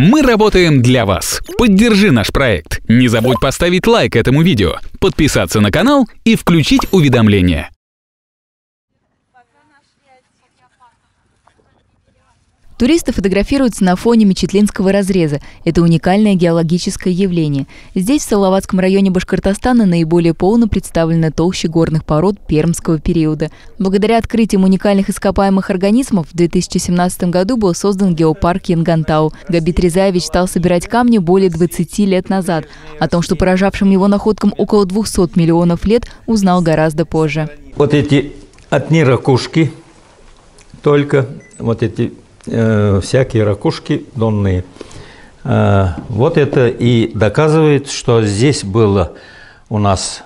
Мы работаем для вас. Поддержи наш проект. Не забудь поставить лайк этому видео, подписаться на канал и включить уведомления. Туристы фотографируются на фоне Мечетлинского разреза. Это уникальное геологическое явление. Здесь, в Салаватском районе Башкортостана, наиболее полно представлены толщи горных пород пермского периода. Благодаря открытиям уникальных ископаемых организмов в 2017 году был создан геопарк Янгантау. Габит Резаевич стал собирать камни более 20 лет назад. О том, что поражавшим его находкам около 200 миллионов лет, узнал гораздо позже. Вот эти одни ракушки, только вот эти э, всякие ракушки донные. Э, вот это и доказывает, что здесь было у нас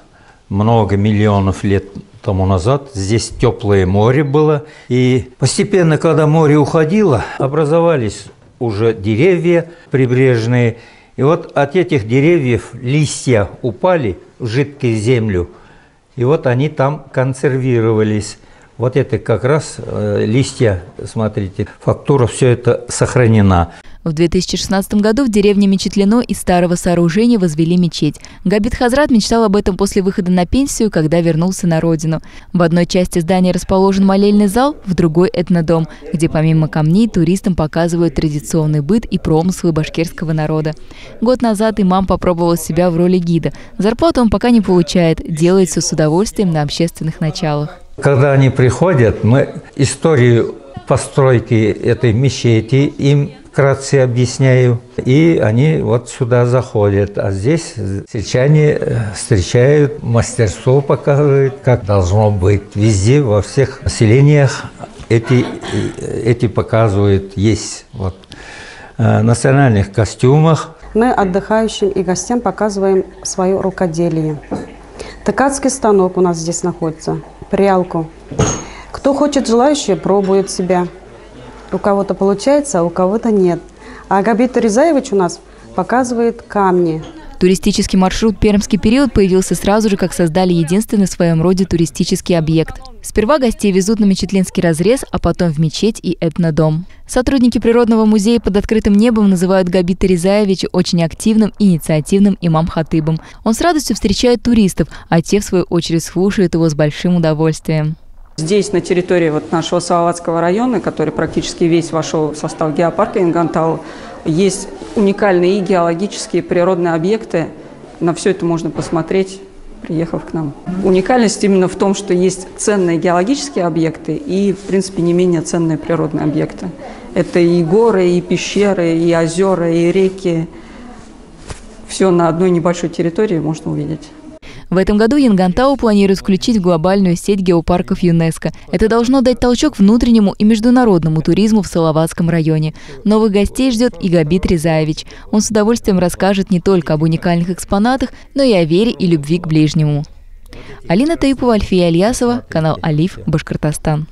много миллионов лет тому назад. Здесь теплое море было. И постепенно, когда море уходило, образовались уже деревья прибрежные. И вот от этих деревьев листья упали в жидкую землю. И вот они там консервировались. Вот это как раз э, листья, смотрите, фактура, все это сохранена. В 2016 году в деревне Мечетлино из старого сооружения возвели мечеть. Габит Хазрат мечтал об этом после выхода на пенсию, когда вернулся на родину. В одной части здания расположен молельный зал, в другой – этнодом, где помимо камней туристам показывают традиционный быт и промыслы башкирского народа. Год назад имам попробовал себя в роли гида. Зарплату он пока не получает, делает все с удовольствием на общественных началах. Когда они приходят, мы историю постройки этой мечети им вкратце объясняю. И они вот сюда заходят. А здесь сельчане э, встречают, мастерство показывают, как должно быть. Везде, во всех селениях эти, э, эти показывают, есть. Вот. Э, национальных костюмах. Мы отдыхающим и гостям показываем свое рукоделие. Ткацкий станок у нас здесь находится, прялку. Кто хочет, желающие, пробует себя. У кого-то получается, а у кого-то нет. А Габит Рязаевич у нас показывает камни. Туристический маршрут «Пермский период» появился сразу же, как создали единственный в своем роде туристический объект. Сперва гостей везут на Мечетлинский разрез, а потом в мечеть и этнодом. Сотрудники Природного музея под открытым небом называют Габита Рязаевича очень активным, инициативным имам-хатыбом. Он с радостью встречает туристов, а те, в свою очередь, слушают его с большим удовольствием. Здесь, на территории вот нашего Салаватского района, который практически весь вошел в состав геопарка Ингантау, есть уникальные и геологические, природные объекты. На все это можно посмотреть, приехав к нам. Уникальность именно в том, что есть ценные геологические объекты и, в принципе, не менее ценные природные объекты. Это и горы, и пещеры, и озера, и реки. Все на одной небольшой территории можно увидеть. В этом году Янгантау планирует включить в глобальную сеть геопарков ЮНЕСКО. Это должно дать толчок внутреннему и международному туризму в Салаватском районе. Новых гостей ждет и Габит Рязаевич. Он с удовольствием расскажет не только об уникальных экспонатах, но и о вере и любви к ближнему. Алина Таипова, Альфия Альясова, канал Алиф, Башкортостан.